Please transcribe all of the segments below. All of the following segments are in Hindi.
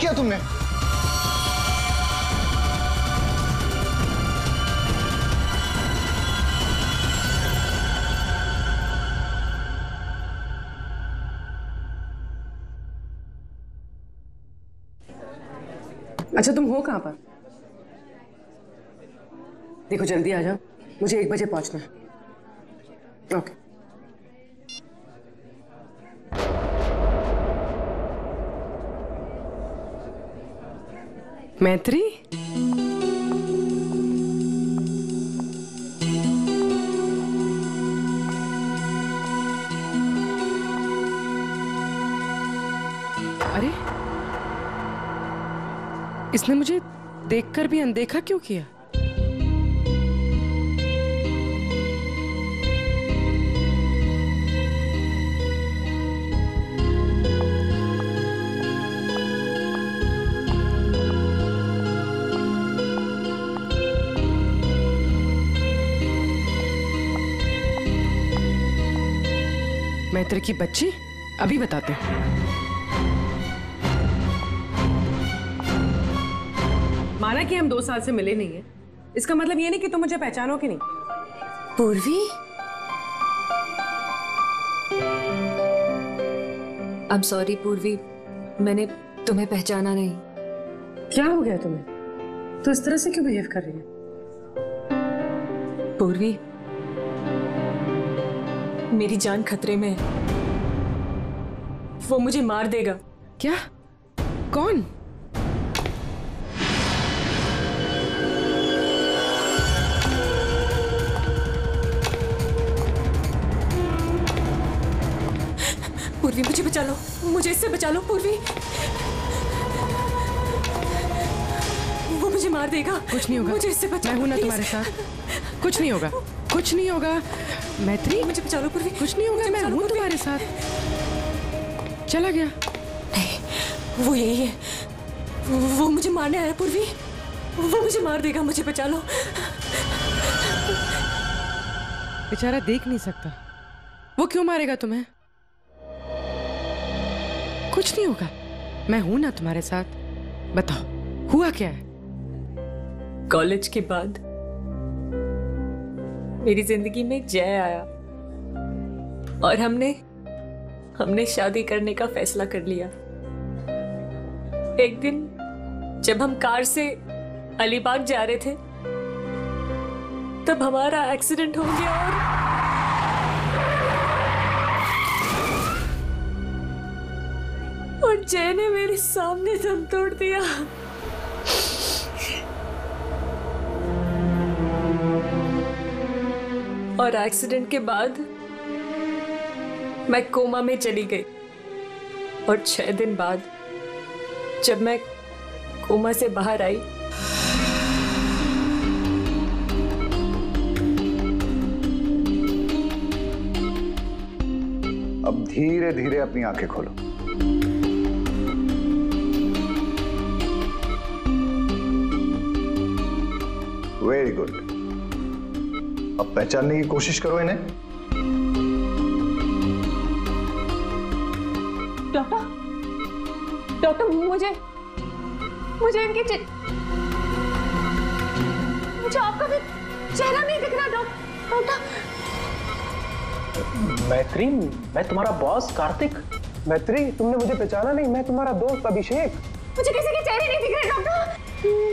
किया तुमने? अच्छा तुम हो कहाँ पर? देखो, जल्दी आ जाओ। मुझे एक बजे पहुँचना है ओके मैत्री? अरे इसने मुझे देखकर भी अनदेखा क्यों किया? मैत्री की बच्ची अभी बताते माना कि हम दो साल से मिले नहीं है। इसका मतलब ये नहीं कि तुम मुझे पहचानो कि नहीं। पूर्वी? आई एम सॉरी पूर्वी। मैंने तुम्हें पहचाना नहीं। क्या हो गया तुम्हें? तो इस तरह से क्यों बिहेव कर रही है? पूर्वी मेरी जान खतरे में है। वो मुझे मार देगा। क्या? कौन? पूर्वी मुझे बचा लो। मुझे इससे बचा लो पूर्वी। वो मुझे मार देगा। कुछ नहीं होगा। मुझे इससे बचा मैं हूँ ना तुम्हारे साथ। कुछ नहीं होगा। कुछ नहीं होगा। मैत्री? मुझे बचा लो पूर्वी कुछ नहीं होगा मैं हूँ तुम्हारे साथ। चला गया। नहीं वो यही है। वो मुझे मारने आया पूर्वी वो मुझे मार देगा मुझे बचा लो। बेचारा देख नहीं सकता। वो क्यों मारेगा तुम्हें? कुछ नहीं होगा। मैं हूँ ना तुम्हारे साथ। बताओ हुआ क्या है? कॉलेज के बाद मेरी ज़िंदगी में जय आया। और हमने हमने शादी करने का फैसला कर लिया। एक दिन, जब हम कार से अलीबाग जा रहे थे, तब हमारा एक्सीडेंट हो गया और और जय ने मेरे सामने दम तोड़ दिया। और एक्सीडेंट के बाद मैं कोमा में चली गई। और छह दिन बाद जब मैं कोमा से बाहर आई, अब धीरे धीरे अपनी आँखें खोलो। वेरी गुड अब पहचानने की कोशिश करो इन्हें। डॉक्टर? डॉक्टर मुझे मुझे इनकी चि... मुझे आपका भी चेहरा नहीं दिख रहा डॉक्टर। मैत्री मैं तुम्हारा बॉस कार्तिक। मैत्री तुमने मुझे पहचाना नहीं मैं तुम्हारा दोस्त अभिषेक। मुझे किसी के चेहरे नहीं दिख रहे डॉक्टर।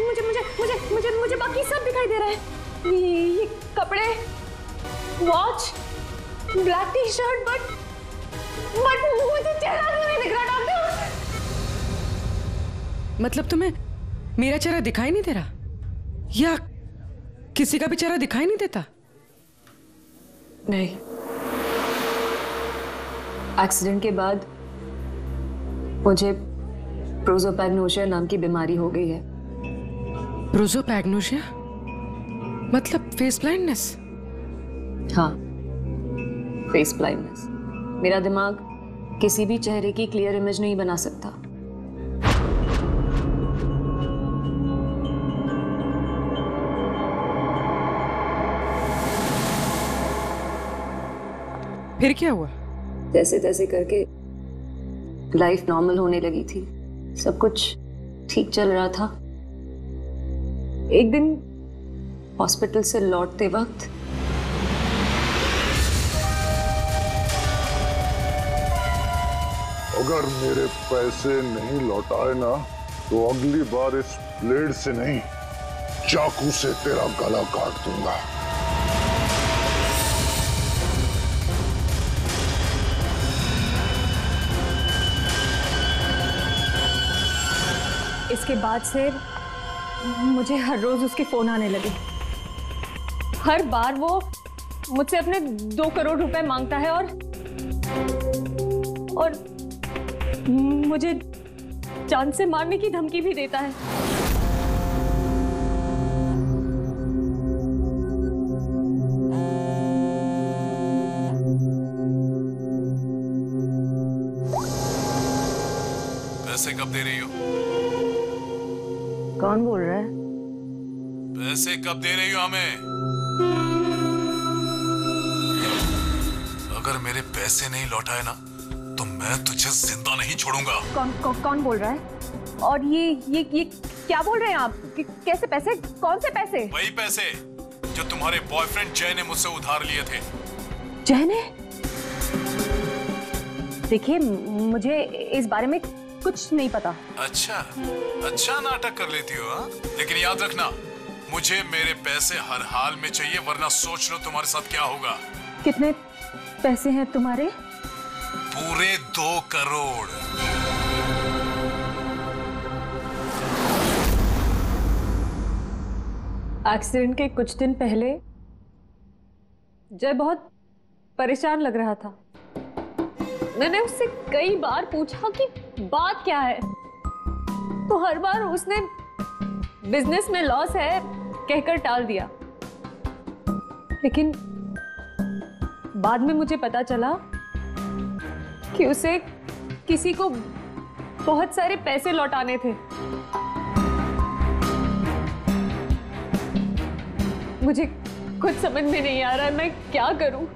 मुझे मुझे मुझे मुझे मुझे बाकी सब दिखाई दे रहा है। कपड़े watch black T shirt but but मुझे चेहरा नहीं दिख रहा डॉक्टर मतलब तुम्हें मेरा चेहरा दिखाई नहीं दे रहा? या किसी का भी चेहरा दिखाई नहीं देता? नहीं. एक्सीडेंट के बाद मुझे प्रोजोपैग्नोशिया नाम की बीमारी हो गई है. प्रोजोपैग्नोशिया मतलब फेस ब्लाइंडनेस हाँ फेस ब्लाइंडनेस मेरा दिमाग किसी भी चेहरे की क्लियर इमेज नहीं बना सकता। फिर क्या हुआ? जैसे तैसे करके लाइफ नॉर्मल होने लगी थी। सब कुछ ठीक चल रहा था। एक दिन हॉस्पिटल से लौटते वक्त अगर मेरे पैसे नहीं लौटाए ना तो अगली बार इस ब्लेड से नहीं चाकू से तेरा गला काट दूँगा। इसके बाद से मुझे हर रोज उसके फ़ोन आने लगे। हर बार वो मुझसे अपने दो करोड़ रुपए माँगता है और और मुझे जान से मारने की धमकी भी देता है। पैसे कब दे रही हो? कौन बोल रहा है? पैसे कब दे रही हो हमें? अगर मेरे पैसे नहीं लौटाए ना तो मैं तुझे ज़िंदा नहीं छोड़ूँगा। कौन कौ, कौन बोल रहा है? और ये ये ये क्या बोल रहे हैं आप? कि, कैसे पैसे? कौन से पैसे? वही पैसे जो तुम्हारे बॉयफ्रेंड जय ने मुझसे उधार लिए थे। जय ने? देखिए मुझे इस बारे में कुछ नहीं पता। अच्छा अच्छा नाटक कर लेती हो हाँ? लेकिन याद रखना मुझे मेरे पैसे हर हाल में चाहिए वरना सोच लो तुम्हारे साथ क्या होगा। कितने पैसे हैं तुम्हारे? पूरे दो करोड़। एक्सीडेंट के कुछ दिन पहले जय बहुत परेशान लग रहा था। मैंने उससे कई बार पूछा कि बात क्या है? तो हर बार उसने बिज़नेस में लॉस है, कहकर टाल दिया। लेकिन बाद में मुझे पता चला कि उसे किसी को बहुत सारे पैसे लौटाने थे। मुझे कुछ समझ में नहीं आ रहा, मैं क्या करूँ?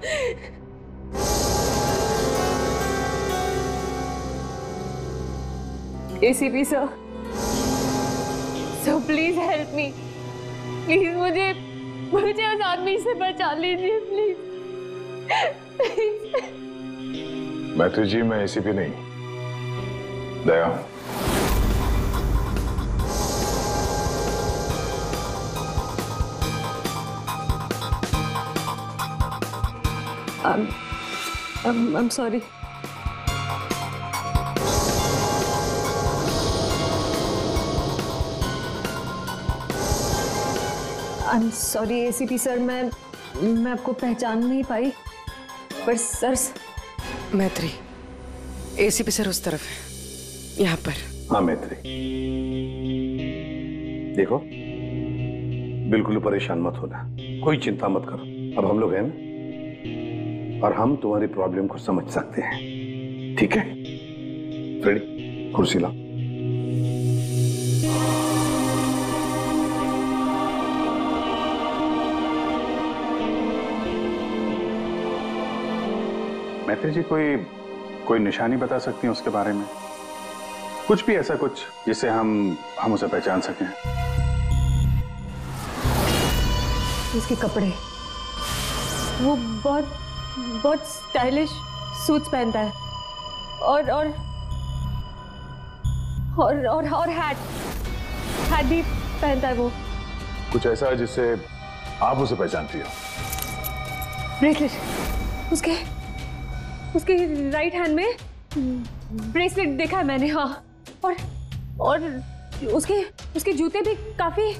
ACP sir so please help me please मुझे मुझे उस आदमी से बचा लीजिए प्लीज़ मैत्री जी मैं एसीपी नहीं। Daya. I'm, I'm, I'm sorry. I'm sorry ACP sir मैं मैं आपको पहचान नहीं पाई। पर सर मैत्री एसीपी सर उस तरफ़ है। यहाँ पर। हाँ मैत्री। देखो बिल्कुल परेशान मत होना। कोई चिंता मत करो। अब हम लोग हैं ना? और हम तुम्हारी प्रॉब्लम को समझ सकते हैं। ठीक है? रेडी कुर्सी लाओ। मैत्री जी कोई कोई निशानी बता सकती हैं उसके बारे में? कुछ भी ऐसा कुछ जिससे हम हम उसे पहचान सकें। उसके कपड़े। वो बहुत बहुत स्टाइलिश सूट्स पहनता है। और और और और, और हैट हैट भी पहनता है वो। कुछ ऐसा है जिससे आप उसे पहचानती हो? ब्रेसलेट उसके उसके राइट हैंड में ब्रेसलेट देखा है मैंने हाँ। और और उसके उसके जूते भी काफ़ी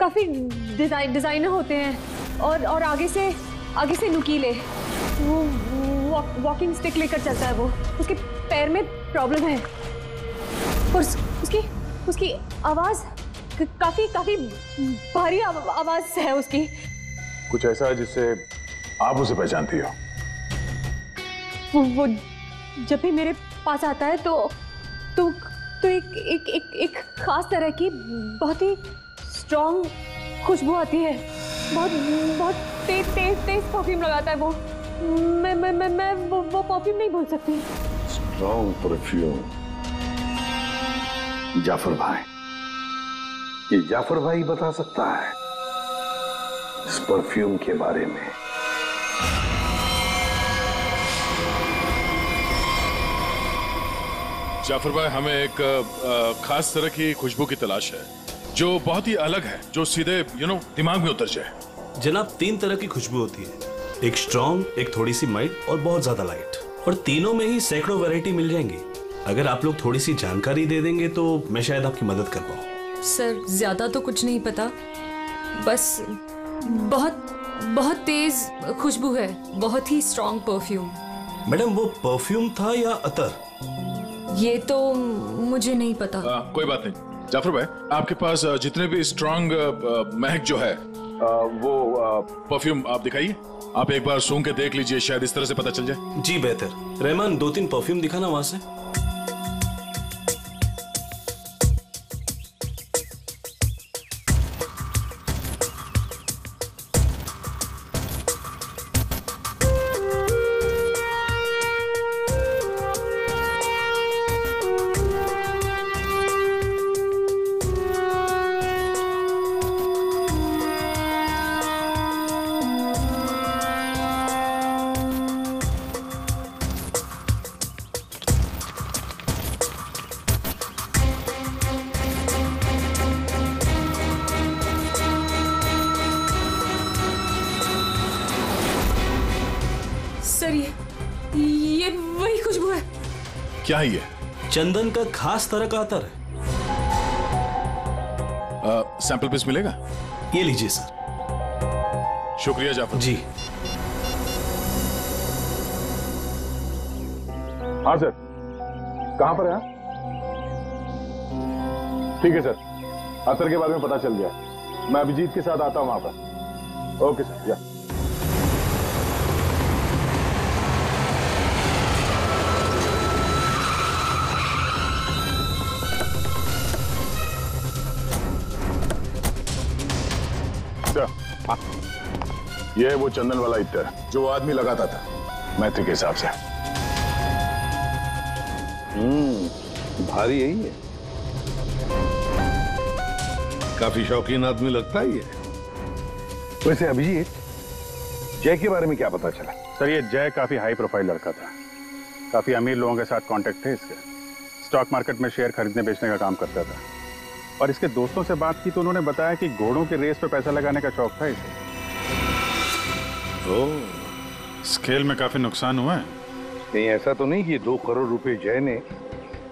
काफ़ी डिज़ाइन डिज़ाइनर होते हैं। और और आगे से आगे से नुकीले। वो वॉक, वॉकिंग स्टिक लेकर चलता है वो। उसके पैर में प्रॉब्लम है। और उस, उसकी उसकी आवाज़ काफ़ी काफ़ी भारी आवाज़ है उसकी। कुछ ऐसा जिससे आप उसे पहचानती हो? वो, वो जब भी मेरे पास आता है तो तो तो एक एक एक एक खास तरह की बहुत ही स्ट्रॉन्ग खुशबू आती है। बहुत बहुत तेज तेज तेज परफ्यूम लगाता है वो। मैं मैं मैं मैं वो, वो परफ्यूम नहीं भूल सकती। स्ट्रॉन्ग परफ्यूम जाफ़र भाई। ये जाफ़र भाई बता सकता है इस परफ्यूम के बारे में। जाफ़र भाई हमें एक खास तरह की खुशबू की तलाश है जो बहुत ही अलग है जो सीधे यू नो दिमाग में उतर जाए। जनाब तीन तरह की खुशबू होती है। एक स्ट्रॉन्ग एक थोड़ी सी माइल्ड और बहुत ज़्यादा लाइट और तीनों में ही सैकड़ों वैरायटी मिल जाएँगी। अगर आप लोग थोड़ी सी जानकारी दे देंगे तो मैं शायद आपकी मदद कर पाऊँ। सर ज़्यादा तो कुछ नहीं पता। बस बहुत बहुत तेज खुशबू है। बहुत ही स्ट्रॉन्ग परफ्यूम मैडम वो परफ्यूम था या अतर? ये तो मुझे नहीं पता। आ, कोई बात नहीं। जाफ़र भाई आपके पास जितने भी स्ट्रांग महक जो है आ, वो परफ्यूम आप दिखाइए। आप एक बार सूंघ के देख लीजिए शायद इस तरह से पता चल जाए। जी बेहतर। रहमान दो तीन परफ्यूम दिखाना वहाँ से। क्या है ये? चंदन का खास तरह का अतर है। सैंपल पीस मिलेगा? ये लीजिए सर शुक्रिया जाफ़र। जी। हाँ सर कहाँ पर है? ठीक है सर अतर के बारे में पता चल गया। मैं अभिजीत के साथ आता हूँ वहाँ पर। ओके सर या। ये वो चंदन वाला इत्र जो आदमी लगाता था। मैत्री के हिसाब से। हम्म भारी यही है। काफ़ी शौकीन आदमी लगता ही है। वैसे अभिजीत, जय के बारे में क्या पता चला? सर, ये जय काफ़ी हाई प्रोफ़ाइल लड़का था। काफ़ी अमीर लोगों के साथ कांटेक्ट थे इसके। स्टॉक मार्केट में शेयर खरीदने बेचने का काम करता था। और इसके दोस्तों से बात की तो उन्होंने बताया कि घोड़ों के रेस पर पैसा लगाने का शौक था इसे। स्केल में काफ़ी नुकसान हुआ है। नहीं ऐसा तो नहीं कि दो करोड़ रुपए जय ने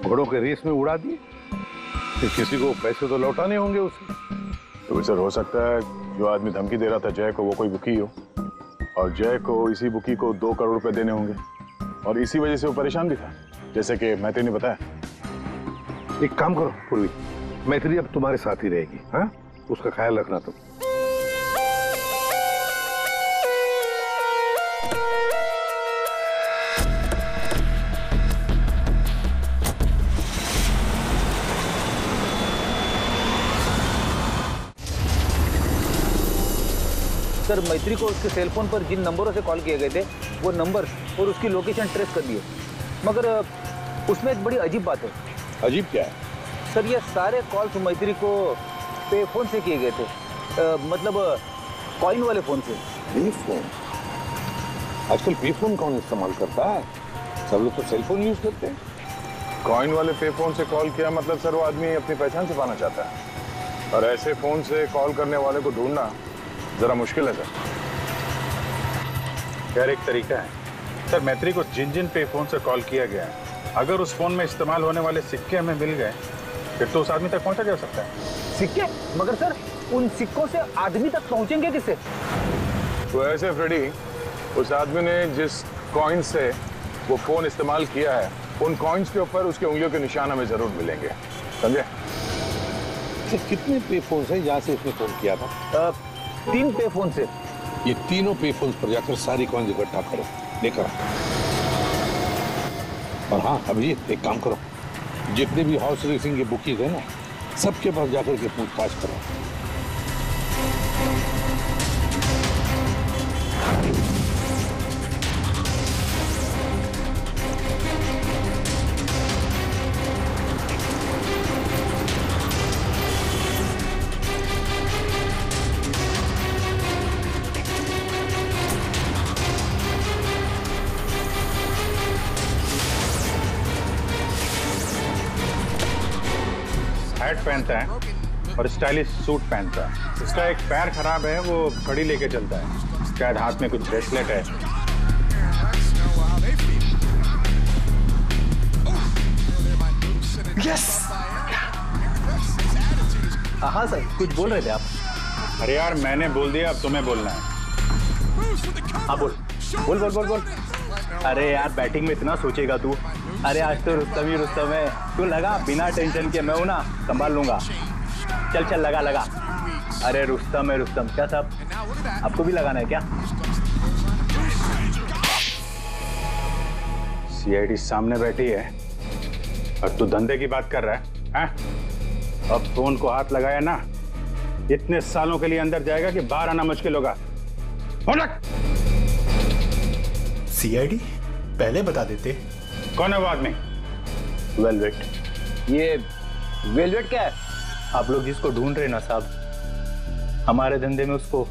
घोड़ों के रेस में उड़ा दिए। फिर किसी को पैसे तो लौटाने होंगे उसे। तो सर हो सकता है जो आदमी धमकी दे रहा था जय को वो कोई बुकी हो। और जय को इसी बुकी को दो करोड़ रुपए देने होंगे। और इसी वजह से वो परेशान भी था जैसे कि मैत्री ने बताया। एक काम करो पूर्वी। मैत्री अब तुम्हारे साथ ही रहेगी हाँ? उसका ख्याल रखना तुम। सर मैत्री को उसके सेल फ़ोन पर जिन नंबरों से कॉल किए गए थे वो नंबर और उसकी लोकेशन ट्रेस कर दिए। मगर उसमें एक बड़ी अजीब बात है। अजीब क्या है? सर ये सारे कॉल्स मैत्री को पे फ़ोन से किए गए थे। अ, मतलब कॉइन वाले फ़ोन से। पे फ़ोन आजकल पे फ़ोन कौन इस्तेमाल करता है? सब लोग तो सेल फ़ोन यूज़ करते हैं। कॉइन वाले पे फ़ोन से कॉल किया मतलब सर वो आदमी अपनी पहचान छुपाना चाहता है। और ऐसे फ़ोन से कॉल करने वाले को ढूंढना जरा मुश्किल है सर। खैर एक तरीका है। सर मैत्री को जिन जिन पे फ़ोन से कॉल किया गया है अगर उस फ़ोन में इस्तेमाल होने वाले सिक्के हमें मिल गए फिर तो उस आदमी तक पहुँचा जा सकता है। सिक्के? मगर सर उन सिक्कों से आदमी तक पहुँचेंगे किसे? तो ऐसे फ्रेडी उस आदमी ने जिस कॉइन से वो फ़ोन इस्तेमाल किया है उन कॉइन्स के ऊपर उसकी उंगलियों के निशान हमें ज़रूर मिलेंगे। समझे? कितने पे फ़ोन है जहाँ से उसने फ़ोन किया था? तीन पे फ़ोन से। ये तीनों पे फ़ोन पर जाकर सारी कॉइन इकट्ठा करो। लेकर और हाँ अभी एक काम करो। जितने भी हाउस रेसिंग के बुकिंग है ना, सबके पास जाकर के पूछताछ करो। हैट पहनता है और स्टाइलिश सूट पहनता है। इसका एक पैर खराब है वो घड़ी लेके चलता है। शायद हाथ में कुछ ब्रेसलेट है। यस हाँ सर कुछ बोल रहे थे आप? अरे यार मैंने बोल दिया अब तुम्हें बोलना है। हाँ बोल। बोल बोल बोल बोल। अरे यार बैटिंग में इतना सोचेगा तू। अरे आज तो रुस्तम ही रुस्तम है। तू लगा, बिना टेंशन के मैं हूँ ना, संभाल लूँगा। चल चल, लगा लगा। अरे रुस्तम है, रुस्तम। क्या साहब आपको भी लगाना है क्या? सीआईडी सामने बैठी है। और तू धंधे की बात कर रहा है, हैं? अब फ़ोन को हाथ लगाया ना, इतने सालों के लिए अंदर जाएगा कि बाहर आना मुश्किल होगा। सीआईडी पहले बता देते। कौन है वो आदमी? वेलवेट। ये वेलवेट क्या है? आप लोग जिसको ढूंढ रहे ना साहब? हमारे धंधे में उसको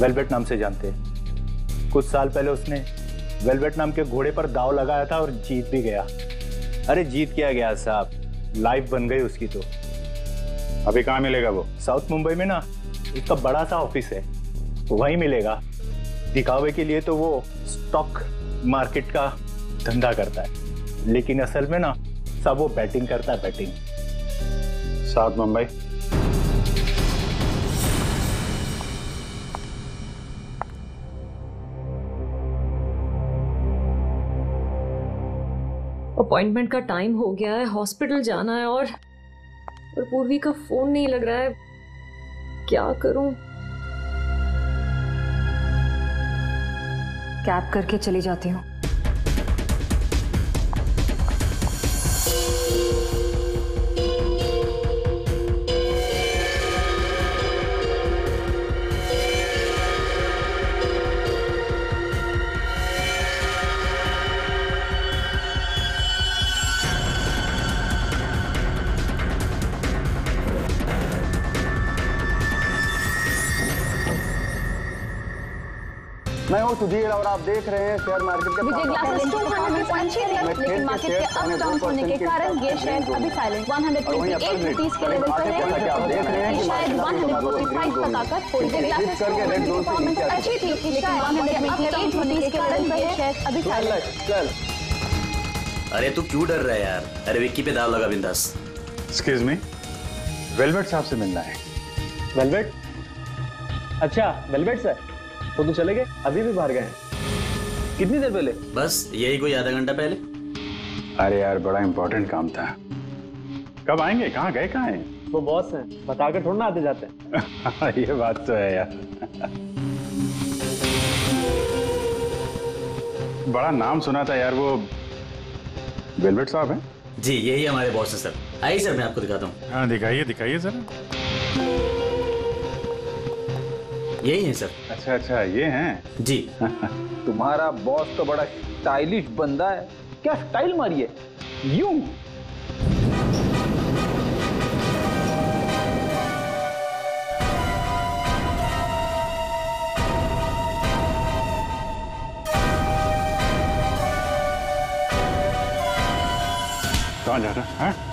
वेलवेट नाम से जानते हैं। कुछ साल पहले उसने वेलवेट नाम के घोड़े पर दाव लगाया था और जीत भी गया। अरे जीत क्या गया साहब? लाइफ बन गई उसकी तो। अभी कहाँ मिलेगा वो? साउथ मुंबई में ना उसका बड़ा सा ऑफ़िस है। वहीं मिलेगा। दिखावे के लिए तो वो स्टॉक मार्केट का धंधा करता है। लेकिन असल में ना सब वो बैटिंग करता है बैटिंग। साउथ मुंबई। अपॉइंटमेंट का टाइम हो गया है हॉस्पिटल जाना है और और पूर्वी का फ़ोन नहीं लग रहा है। क्या करूँ? कैब करके चली जाती हूँ। हूँ सुधीर और आप देख रहे हैं शेयर मार्केट के विजय ग्लासेस 200 पॉइंट थे लेकिन मार्केट के अप डाउन होने के कारण ये शेयर अभी साइलेंट 128 रुपीस के लेवल पर है। शायद 145 तक आकर विजय ग्लासेस की परफॉर्मेंस अच्छी थी लेकिन 128 रुपीस के लेवल पर ये शेयर अभी साइलेंट चल अरे तू क्यों डर रहा है यार? अरे विक्की पे दाव लगा बिंदास। एक्सक्यूज मी वेलवेट साहब से मिलना है। वेलवेट अच्छा वेलवेट सर वो तो चले गए अभी भी बाहर गए कितनी देर पहले? बस यही कोई आधा घंटा पहले। अरे यार बड़ा इंपॉर्टेंट काम था। कब आएँगे? कहाँ गए कहाँ हैं? वो बॉस हैं बताकर थोड़ा ना आते जाते हैं। ये बात तो है यार। बड़ा नाम सुना था यार वो वेलवेट साहब हैं? जी यही हमारे बॉस है सर। आइए सर मैं आपको दिखाता हूँ। हाँ दिखाइए दिखाइए जरा। यही है सर। अच्छा अच्छा ये हैं? जी। तुम्हारा बॉस तो बड़ा स्टाइलिश बंदा है। क्या स्टाइल मारी है यूँ। कहाँ जा रहा है?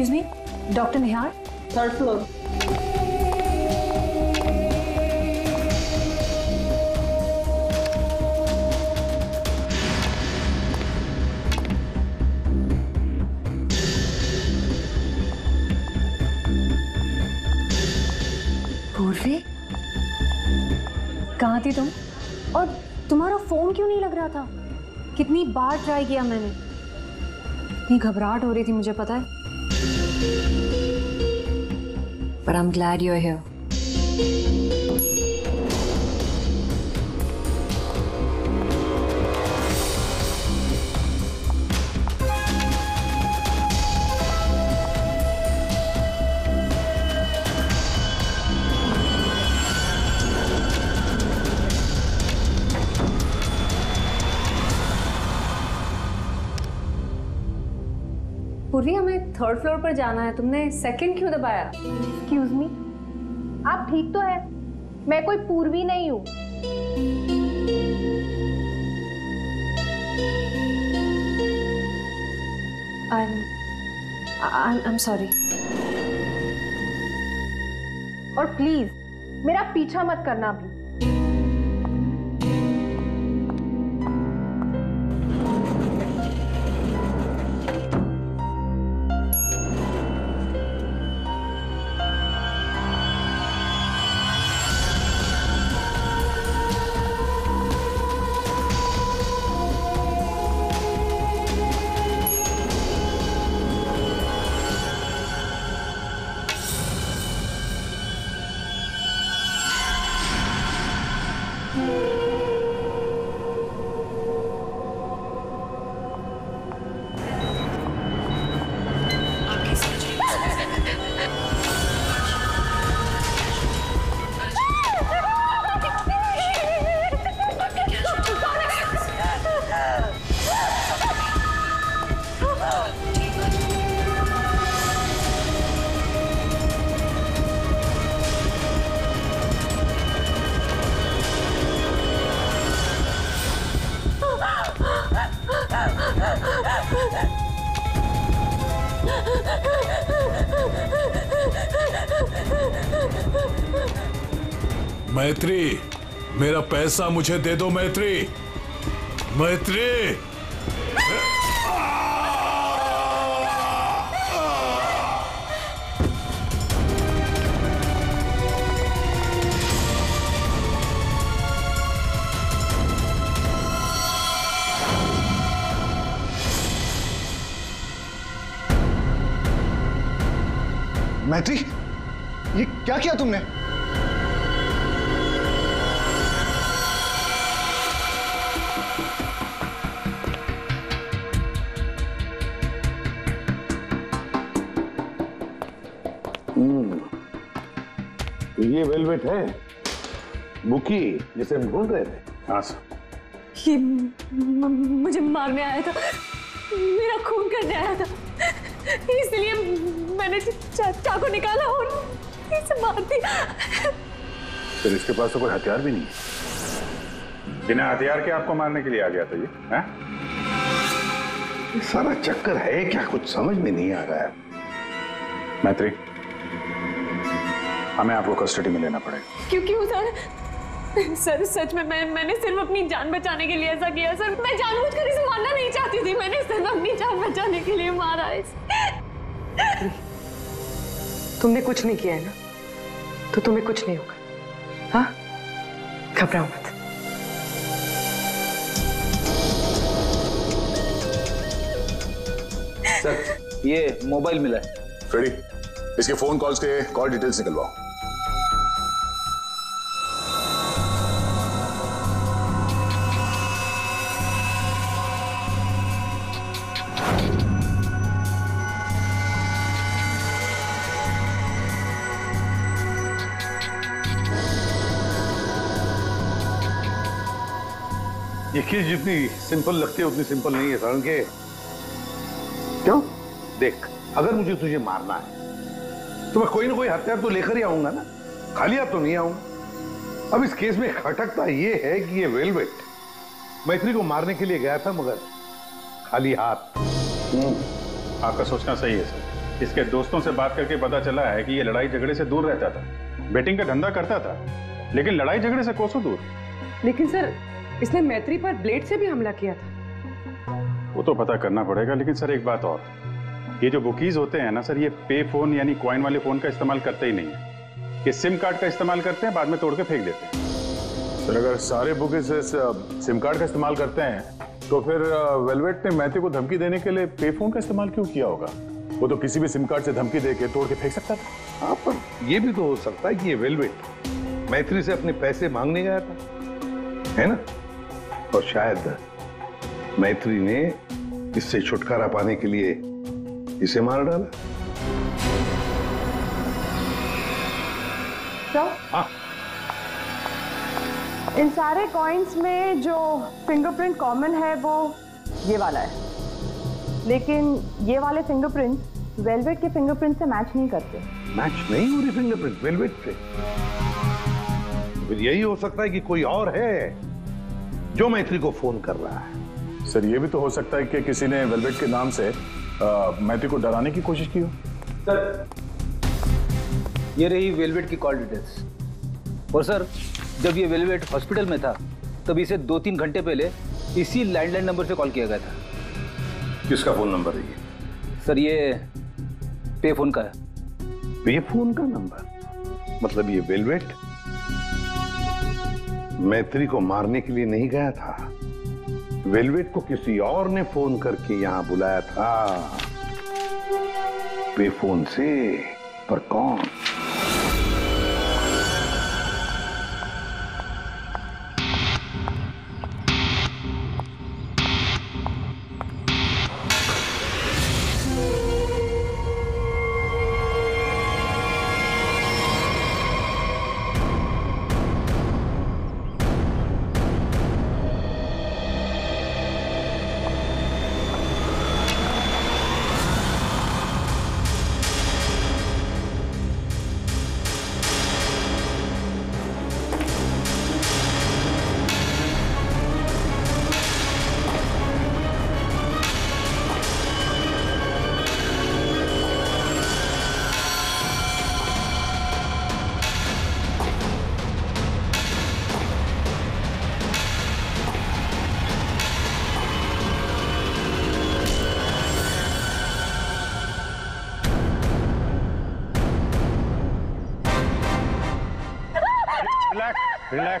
Excuse me doctor Nihar third floor Purvi? कहाँ थी तुम? और तुम्हारा फ़ोन क्यों नहीं लग रहा था? कितनी बार ट्राई किया मैंने। इतनी घबराहट हो रही थी मुझे पता है? पर I'm glad you're you third floor पर जाना है तुमने सेकंड क्यों दबाया? एक्सक्यूज मी आप ठीक तो है? मैं कोई पूर्वी नहीं हूँ। आई एम सॉरी और प्लीज़ मेरा पीछा मत करना भी। पैसा मुझे दे दो मैत्री। मैत्री। मैत्री ये क्या किया तुमने? ये वेलवेट है। बुकी जिसे हम ढूंढ रहे थे। हाँ सर ये मुझे मारने आया था। मेरा खून करने आया था। इसलिए मैंने चा, चाकू निकाला और इसे मार दिया। फिर इसके पास तो कोई हथियार भी नहीं है। बिना हथियार के आपको मारने के लिए आ गया था ये हैं? ये सारा चक्कर है क्या कुछ समझ में नहीं आ रहा है। मैत्री हमें आपको कस्टडी में लेना पड़ेगा। क्यों क्यों सर सर सच में मैं मैंने सिर्फ़ अपनी जान बचाने के लिए ऐसा किया। सर मैं जानबूझकर इसे मारना नहीं चाहती थी। मैंने सिर्फ़ अपनी जान बचाने के लिए मारा है। इसे तुमने कुछ नहीं किया है ना? तो तुम्हें कुछ नहीं होगा। हाँ? घबराओ मत। सर ये मोबाइल मिला है। फ्रेडी इसके फ़ोन कॉल्स के कॉल डिटेल्स निकलवाओ। ये चीज़ जितनी सिंपल लगती है उतनी सिंपल नहीं है कारण के। क्यों? देख अगर मुझे तुझे मारना है तो मैं कोई ना कोई हथियार तो लेकर ही आऊँगा ना। खाली हाथ तो नहीं आऊँगा अब इस केस में खटकता ये है कि ये वेलवेट मैत्री को मारने के लिए गया था मगर खाली हाथ। आपका सोचना सही है सर। इसके दोस्तों से बात करके पता चला है कि ये लड़ाई झगड़े से दूर रहता था। बेटिंग का धंधा करता था लेकिन लड़ाई झगड़े से कोसों दूर। लेकिन सर इसने मैत्री पर ब्लेड से भी हमला किया था। वो तो पता करना पड़ेगा लेकिन सर एक बात और। ये जो बुकीज होते हैं ना सर ये पे फ़ोन यानी क्वाइन वाले फ़ोन का इस्तेमाल करते ही नहीं है। ये सिम कार्ड का इस्तेमाल करते हैं बाद में तोड़ के फेंक देते हैं। सर अगर सारे बुकेज सिम कार्ड का इस्तेमाल करते हैं तो फिर वेलवेट ने मैथ्यू को धमकी देने के लिए पे फ़ोन का इस्तेमाल क्यों किया होगा? वो तो किसी भी सिम कार्ड से धमकी दे के तोड़ के फेंक सकता था। हाँ पर ये भी तो हो सकता है कि ये वेलवेट मैत्री से अपने पैसे मांगने गया था। है ना? और शायद मैत्री ने इससे छुटकारा पाने के लिए इसे मार डाला। सर इन सारे कॉइन्स में जो फिंगरप्रिंट कॉमन है वो ये वाला है। लेकिन ये वाले फिंगरप्रिंट वेलवेट के फिंगरप्रिंट से मैच नहीं करते। मैच नहीं हो रही फिंगरप्रिंट वेलवेट से? फिर यही हो सकता है कि कोई और है। जो मैत्री को फ़ोन कर रहा है। सर ये भी तो हो सकता है कि किसी ने वेलवेट के नाम से मैत्री को डराने की कोशिश की हो। सर ये रही वेलवेट की कॉल डिटेल्स। और सर जब ये वेलवेट हॉस्पिटल में था तब इसे दो तीन घंटे पहले इसी लैंडलाइन नंबर से कॉल किया गया था। किसका फ़ोन नंबर है ये? सर ये पे फ़ोन का है। पे फ़ोन का नंबर? मतलब ये वेलवेट मैत्री को मारने के लिए नहीं गया था। वेलवेट को किसी और ने फ़ोन करके यहाँ बुलाया था। पे फ़ोन से, पर कौन?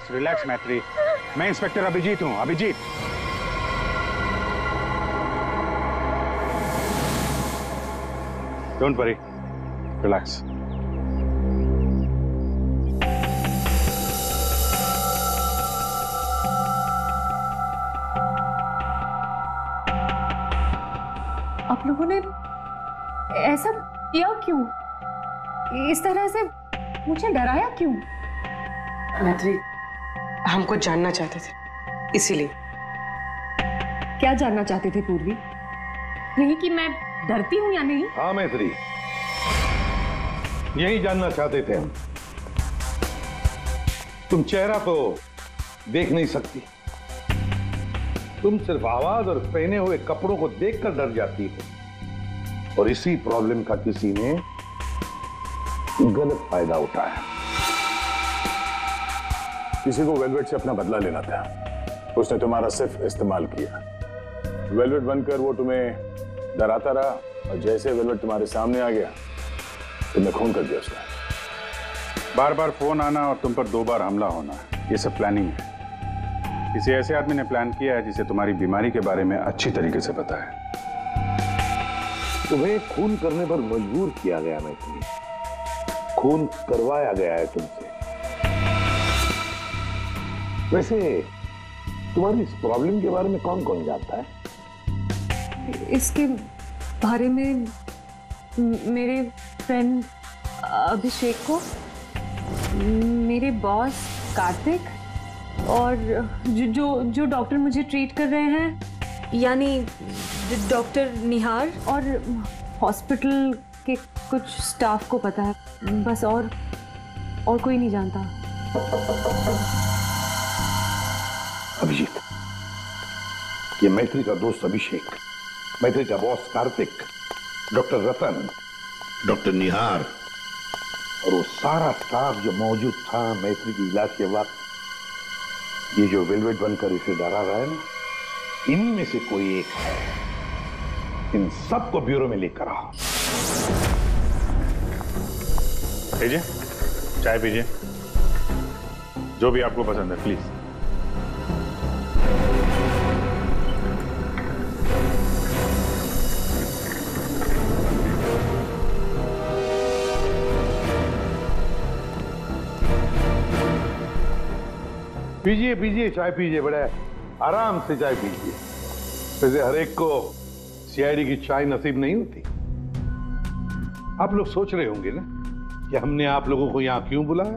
रिलैक्स रिलैक्स मैत्री मैं इंस्पेक्टर अभिजीत हूँ। अभिजीत डोंट वरी रिलैक्स आप लोगों ने ऐसा किया क्यों? इस तरह से मुझे डराया क्यों? मैत्री हमको जानना चाहते थे इसीलिए। क्या जानना चाहते थे पूर्वी? यही कि मैं डरती हूँ या नहीं? हाँ मैत्री। यही जानना चाहते थे हम। तुम चेहरा तो देख नहीं सकती। तुम सिर्फ़ आवाज़ और पहने हुए कपड़ों को देखकर डर जाती हो। और इसी प्रॉब्लम का किसी ने गलत फ़ायदा उठाया। किसी को वेलवेट से अपना बदला लेना था। उसने तुम्हारा सिर्फ़ इस्तेमाल किया। वेलवेट बनकर वो तुम्हें डराता रहा और जैसे वेलवेट तुम्हारे सामने आ गया, तुमने खून कर दिया उसका। बार बार फ़ोन आना और तुम पर दो बार हमला होना, ये सब प्लानिंग है। किसी ऐसे आदमी ने प्लान किया है जिसे तुम्हारी बीमारी के बारे में अच्छी तरीके से पता है। तुम्हें खून करने पर मजबूर किया गया मैत्री खून करवाया गया है तुमसे। वैसे, तुम्हारी इस प्रॉब्लम के बारे में कौन कौन जानता है? इसके बारे में मेरे फ्रेंड अभिषेक को, मेरे बॉस कार्तिक, और जो जो जो डॉक्टर मुझे ट्रीट कर रहे हैं, यानी डॉक्टर निहार, और हॉस्पिटल के कुछ स्टाफ को पता है। बस और और कोई नहीं जानता। ये मैत्री का दोस्त अभिषेक मैत्री का boss Kartik doctor Ratan doctor Nihar. और वो सारा स्टाफ जो मौजूद था मैत्री के इलाज के वक्त ये जो वेलवेट बनकर इसे डरा रहा है ना इन्हीं में से कोई एक है। इन सबको ब्यूरो में लेकर आओ। लीजिए चाय पीजिए। जो भी आपको पसंद है प्लीज़ पीजिए पीजिए, चाय पीजिए, बड़े आराम से चाय पीजिए। वैसे हर एक को सीआईडी की चाय नसीब नहीं होती। आप लोग सोच रहे होंगे ना कि हमने आप लोगों को यहाँ क्यों बुलाया?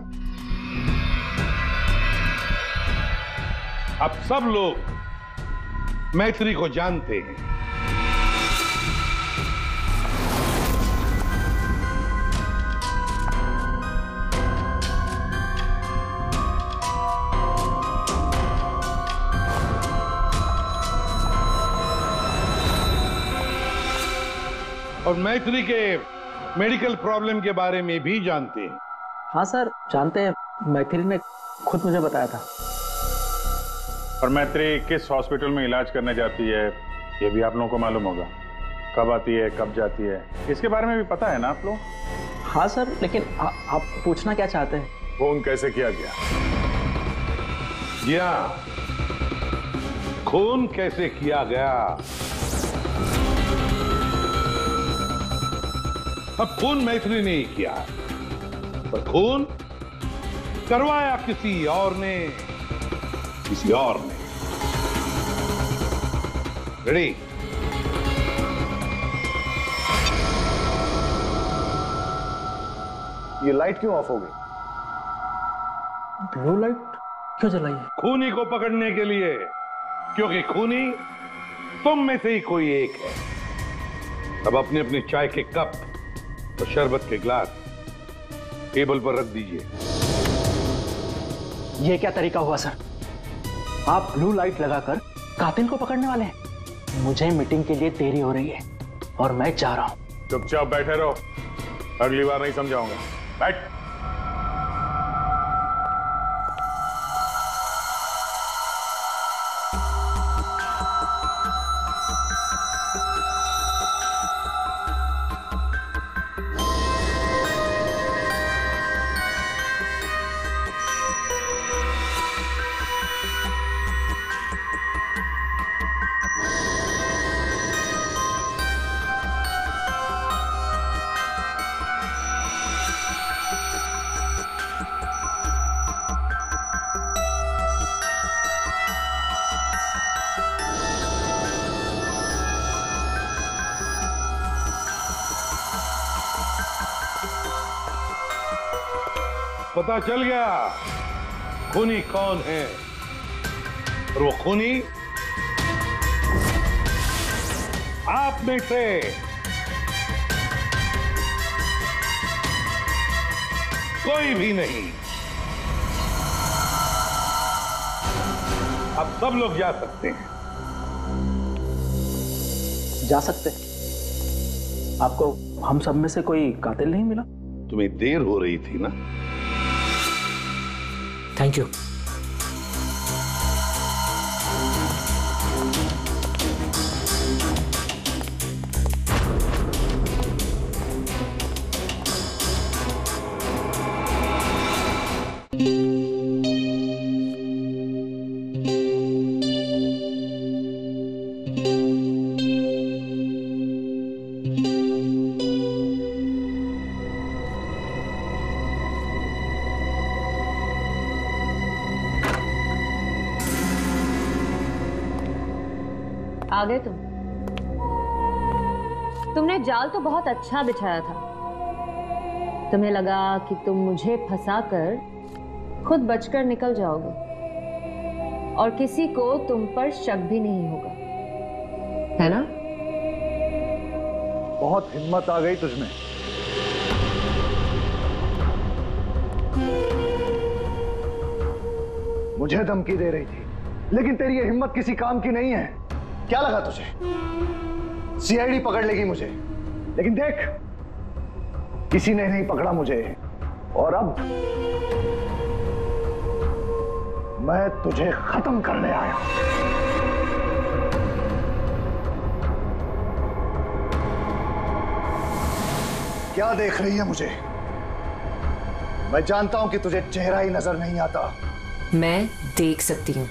आप सब लोग मैत्री को जानते हैं। और मैत्री के मेडिकल प्रॉब्लम के बारे में भी जानते हैं। हाँ सर जानते हैं। मैथिली ने खुद मुझे बताया था। और मैत्री किस हॉस्पिटल में इलाज करने जाती है ये भी आप लोगों को मालूम होगा। कब आती है कब जाती है इसके बारे में भी पता है ना आप लोग हाँ सर लेकिन आ, आप पूछना क्या चाहते हैं? फ़ोन कैसे किया गया? जी हाँ खून कैसे किया गया? अब खून मैत्री ने ही किया। पर खून करवाया किसी और ने। किसी और ने। रेडी ये लाइट क्यों ऑफ़ हो गई? ब्लू लाइट क्यों जलाई? है खूनी को पकड़ने के लिए। क्योंकि खूनी तुम में से ही कोई एक है। अब अपने अपने चाय के कप और शरबत के ग्लास टेबल पर रख दीजिए। यह क्या तरीका हुआ सर? आप ब्लू लाइट लगाकर कातिल को पकड़ने वाले हैं। मुझे मीटिंग के लिए देरी हो रही है और मैं जा रहा हूँ। चुपचाप बैठे रहो। अगली बार नहीं समझाऊँगा। बैठ। पता चल गया। खूनी कौन है? और वो खूनी आप में से। कोई भी नहीं। अब सब लोग जा सकते हैं। जा सकते आपको हम सब में से कोई कातिल नहीं मिला? तुम्हें देर हो रही थी ना? थैंक यू आ गए तुम। तुमने जाल तो बहुत अच्छा बिछाया था। तुम्हें लगा कि तुम मुझे फंसाकर खुद बचकर निकल जाओगे। और किसी को तुम पर शक भी नहीं होगा। है ना? बहुत हिम्मत आ गई तुझमें। मुझे धमकी दे रही थी, लेकिन तेरी ये हिम्मत किसी काम की नहीं है। क्या लगा तुझे? सीआईडी पकड़ लेगी मुझे। लेकिन देख, किसी ने नहीं पकड़ा मुझे। और अब मैं तुझे खत्म करने आया क्या देख रही है मुझे? मैं जानता हूँ कि तुझे चेहरा ही नज़र नहीं आता। मैं देख सकती हूँ।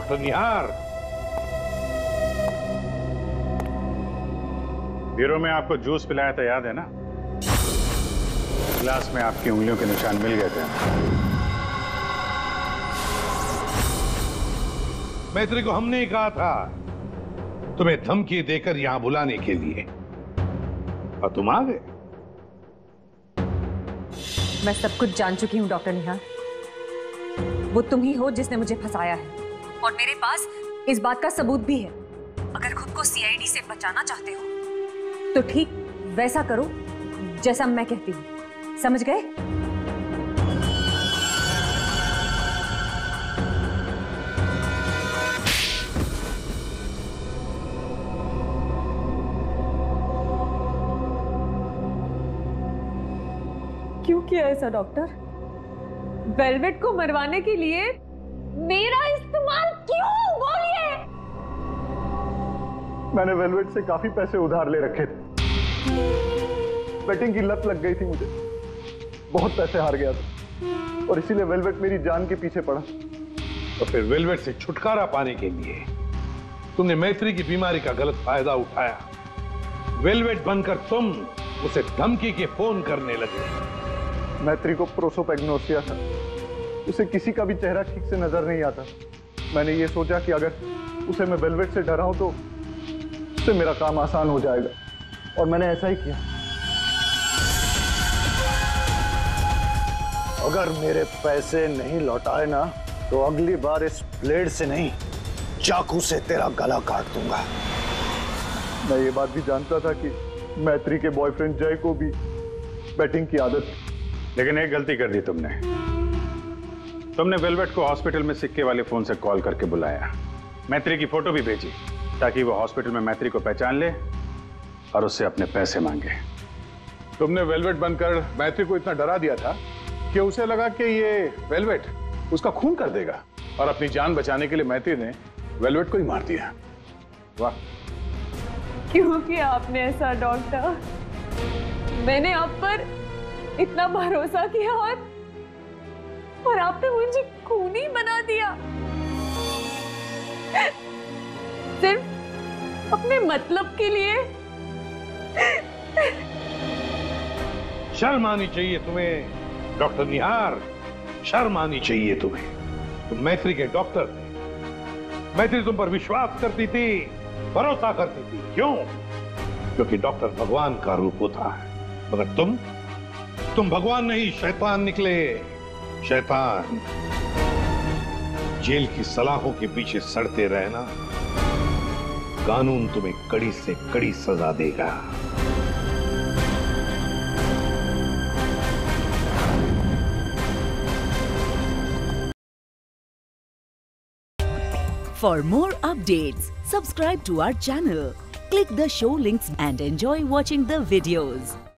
डॉक्टर निहार ब्यूरो में आपको जूस पिलाया था याद है ना? गिलास में आपकी उंगलियों के निशान मिल गए थे। मैत्री को हमने ही कहा था तुम्हें धमकी देकर यहाँ बुलाने के लिए। और तुम आ गए। मैं सब कुछ जान चुकी हूँ डॉक्टर निहार वो तुम ही हो जिसने मुझे फंसाया है। और मेरे पास इस बात का सबूत भी है। अगर खुद को सीआईडी से बचाना चाहते हो तो ठीक वैसा करो जैसा मैं कहती हूँ। समझ गए? क्यों किया ऐसा, डॉक्टर? वेलवेट को मरवाने के लिए मेरा मैंने वेलवेट से काफ़ी पैसे उधार ले रखे थे। बेटिंग की लत लग गई थी मुझे। बहुत पैसे हार गया था। और इसीलिए वेलवेट मेरी जान के पीछे पड़ा। तो फिर वेलवेट से छुटकारा पाने के लिए तुमने मैत्री की बीमारी का गलत फ़ायदा उठाया। वेलवेट बनकर तुम उसे धमकी के फ़ोन करने लगे। मैत्री को प्रोसोपेग्नोसिया था। उसे किसी का भी चेहरा ठीक से नज़र नहीं आता। मैंने ये सोचा कि अगर उसे मैं वेलवेट से डराऊं तो उससे मेरा काम आसान हो जाएगा। और मैंने ऐसा ही किया। अगर मेरे पैसे नहीं लौटाए ना तो अगली बार इस ब्लेड से नहीं, चाकू से तेरा गला काट दूँगा। मैं ये बात भी जानता था कि मैत्री के बॉयफ्रेंड जय को भी बैटिंग की आदत लेकिन एक गलती कर दी तुमने। तुमने वेलवेट को हॉस्पिटल में सिक्के वाले फ़ोन से कॉल करके बुलाया। मैत्री की फ़ोटो भी भेजी। ताकि वो हॉस्पिटल में मैत्री को पहचान ले और उससे अपने पैसे मांगे। तुमने वेलवेट बनकर मैत्री को इतना डरा दिया था कि उसे लगा कि ये वेलवेट उसका खून कर देगा और अपनी जान बचाने के लिए मैत्री ने वेलवेट को ही मार दिया। वाह। क्यों किया आपने ऐसा डॉक्टर? मैंने आप पर इतना भरोसा किया और और आपने मुझे खूनी बना दिया। सिर्फ़ अपने मतलब के लिए। शर्म आनी चाहिए तुम्हें, डॉक्टर निहार। शर्म आनी चाहिए तुम्हें। तुम मैत्री के डॉक्टर थे। मैत्री तुम पर विश्वास करती थी, भरोसा करती थी। क्यों? क्योंकि डॉक्टर भगवान का रूप होता है। मगर तुम तुम भगवान नहीं, शैतान निकले। शैतान, जेल की सलाहों के पीछे सड़ते रहना। कानून तुम्हें कड़ी से कड़ी सजा देगा। For more update subscribe to our channel click the show links and enjoy watching the videos